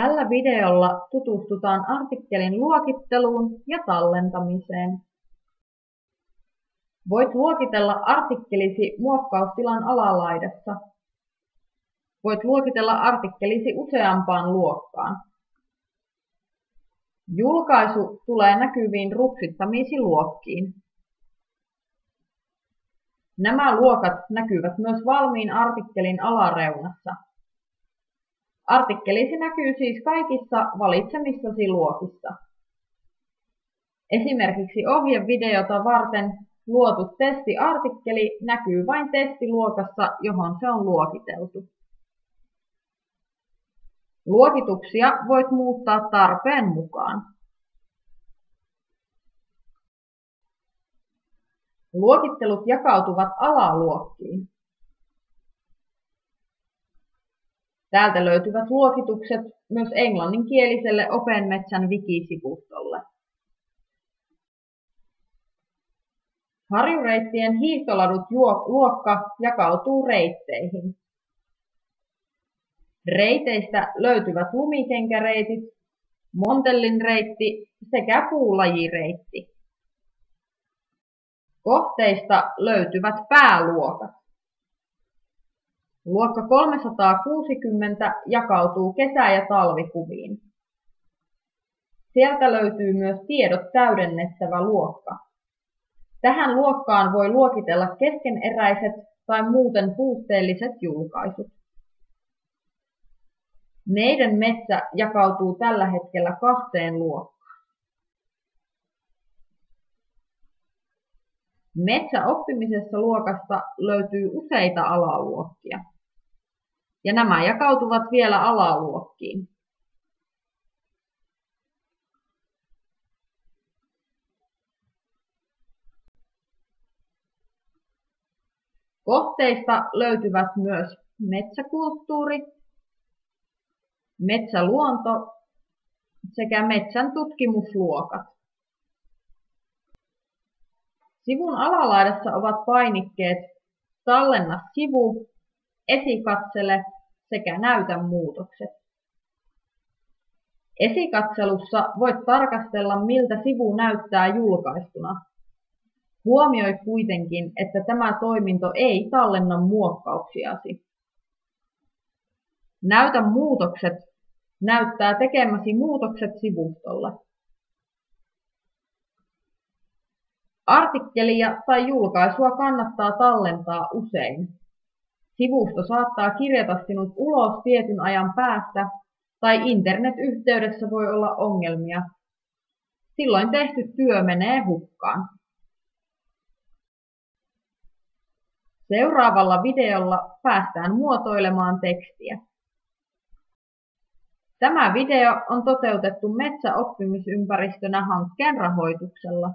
Tällä videolla tutustutaan artikkelin luokitteluun ja tallentamiseen. Voit luokitella artikkelisi muokkaustilan alalaidassa. Voit luokitella artikkelisi useampaan luokkaan. Julkaisu tulee näkyviin ruksittamisi luokkiin. Nämä luokat näkyvät myös valmiin artikkelin alareunassa. Artikkelisi näkyy siis kaikissa valitsemissasi luokissa. Esimerkiksi ohjevideota varten luotu testiartikkeli näkyy vain testiluokassa, johon se on luokiteltu. Luokituksia voit muuttaa tarpeen mukaan. Luokittelut jakautuvat alaluokkiin. Täältä löytyvät luokitukset myös englanninkieliselle OpenMetsän wikisivustolle. Harjureittien hiihtoladut luokka jakautuu reitteihin. Reiteistä löytyvät lumikenkäreitit, Montellin reitti sekä puulajireitti. Kohteista löytyvät pääluokat. Luokka 360 jakautuu kesä- ja talvikuviin. Sieltä löytyy myös tiedot täydennettävä luokka. Tähän luokkaan voi luokitella keskeneräiset tai muuten puutteelliset julkaisut. Meidän metsä jakautuu tällä hetkellä kahteen luokkaan. Metsäoppimisessa luokasta löytyy useita alaluokkia ja nämä jakautuvat vielä alaluokkiin. Kohteista löytyvät myös metsäkulttuuri, metsäluonto sekä metsän tutkimusluokat. Sivun alalaidassa ovat painikkeet Tallenna sivu, Esikatsele sekä Näytä muutokset. Esikatselussa voit tarkastella, miltä sivu näyttää julkaistuna. Huomioi kuitenkin, että tämä toiminto ei tallenna muokkauksiasi. Näytä muutokset näyttää tekemäsi muutokset sivustolle. Artikkelia tai julkaisua kannattaa tallentaa usein. Sivusto saattaa kirjata sinut ulos tietyn ajan päästä tai internetyhteydessä voi olla ongelmia. Silloin tehty työ menee hukkaan. Seuraavalla videolla päästään muotoilemaan tekstiä. Tämä video on toteutettu metsäoppimisympäristönä hankkeen rahoituksella.